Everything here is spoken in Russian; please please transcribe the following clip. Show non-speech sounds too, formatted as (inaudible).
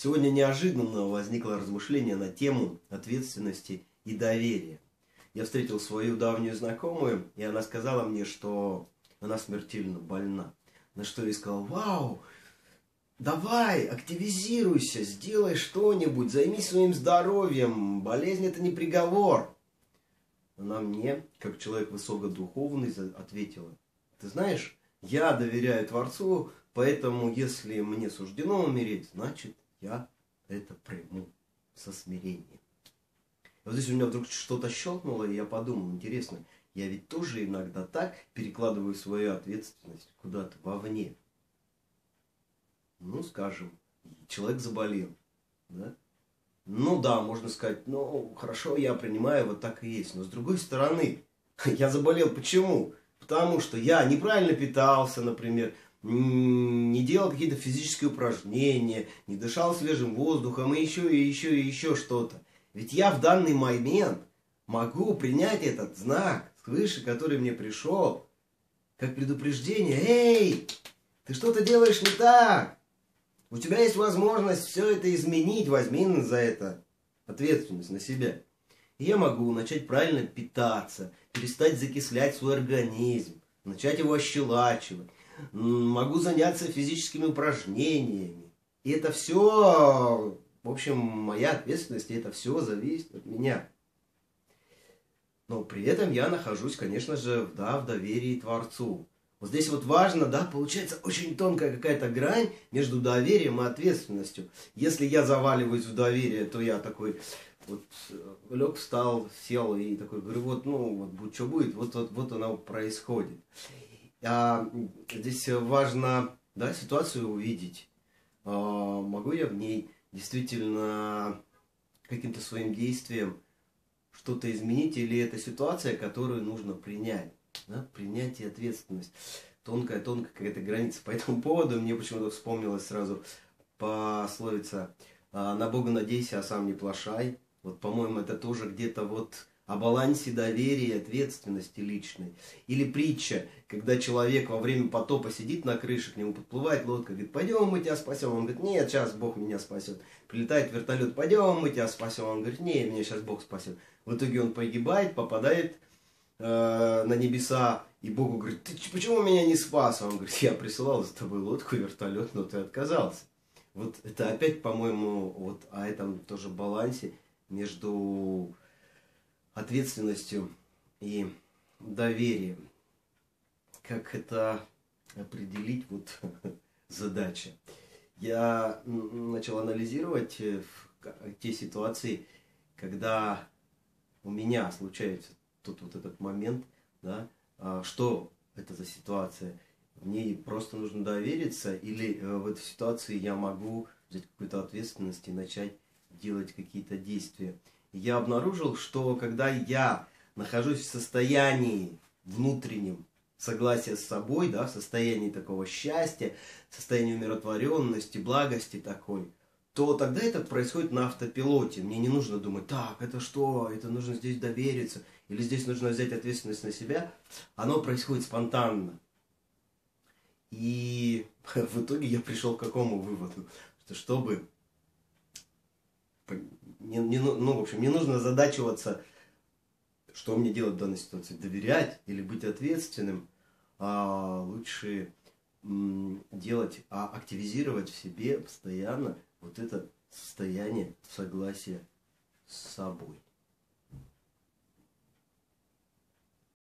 Сегодня неожиданно возникло размышление на тему ответственности и доверия. Я встретил свою давнюю знакомую, и она сказала мне, что она смертельно больна. На что я сказал, вау, давай, активизируйся, сделай что-нибудь, займись своим здоровьем, болезнь это не приговор. Она мне, как человек высокодуховный, ответила, ты знаешь, я доверяю Творцу, поэтому если мне суждено умереть, значит я это приму со смирением. Вот здесь у меня вдруг что-то щелкнуло, и я подумал, интересно, я ведь тоже иногда так перекладываю свою ответственность куда-то вовне. Ну, скажем, человек заболел, да? Ну да, можно сказать, ну хорошо, я принимаю, вот так и есть. Но с другой стороны, (laughs) я заболел почему? Потому что я неправильно питался, например, не делал какие-то физические упражнения, не дышал свежим воздухом и еще, и еще, и еще что-то. Ведь я в данный момент могу принять этот знак свыше, который мне пришел, как предупреждение. Эй, ты что-то делаешь не так. У тебя есть возможность все это изменить, возьми за это ответственность на себя. И я могу начать правильно питаться, перестать закислять свой организм, начать его ощелачивать. Могу заняться физическими упражнениями. И это все в общем, моя ответственность, и это все зависит от меня. Но при этом я нахожусь, конечно же, да, в доверии Творцу. Вот здесь вот важно, да, получается очень тонкая какая-то грань между доверием и ответственностью. Если я заваливаюсь в доверие, то я такой вот лег, встал, сел и такой говорю, вот, ну, вот будь что будет, вот, вот, вот оно происходит. А здесь важно, да, ситуацию увидеть. А, могу я в ней действительно каким-то своим действием что-то изменить, или это ситуация, которую нужно принять. Да? Принять и ответственность. Тонкая-тонкая какая-то граница. По этому поводу мне почему-то вспомнилось сразу пословица «А, «На Бога надейся, а сам не плашай». Вот, по-моему, это тоже где-то вот о балансе доверия и ответственности личной. Или притча, когда человек во время потопа сидит на крыше, к нему подплывает лодка, говорит, пойдем мы тебя спасем. Он говорит, нет, сейчас Бог меня спасет. Прилетает вертолет, пойдем мы тебя спасем. Он говорит, нет, меня сейчас Бог спасет. В итоге он погибает, попадает э, на небеса, и Богу говорит, ты почему меня не спас? Он говорит, я присылал за тобой лодку, вертолет, но ты отказался. Вот это опять, по-моему, вот о этом тоже балансе между ответственностью и доверием. Как это определить, вот (laughs) задача. Я начал анализировать э, те ситуации, когда у меня случается тут вот этот момент, да, а, что это за ситуация, в ней просто нужно довериться, или э, в этой ситуации я могу взять какую-то ответственность и начать делать какие-то действия я обнаружил, что когда я нахожусь в состоянии внутреннем согласия с собой, да, в состоянии такого счастья, состоянии умиротворенности, благости такой, то тогда это происходит на автопилоте. Мне не нужно думать, так, это что, это нужно здесь довериться, или здесь нужно взять ответственность на себя. Оно происходит спонтанно. И (laughs) в итоге я пришел к какому выводу? Что чтобы не, не, ну, ну, в общем, не нужно задачиваться, что мне делать в данной ситуации, доверять или быть ответственным, а лучше делать, а активизировать в себе постоянно вот это состояние согласия с собой.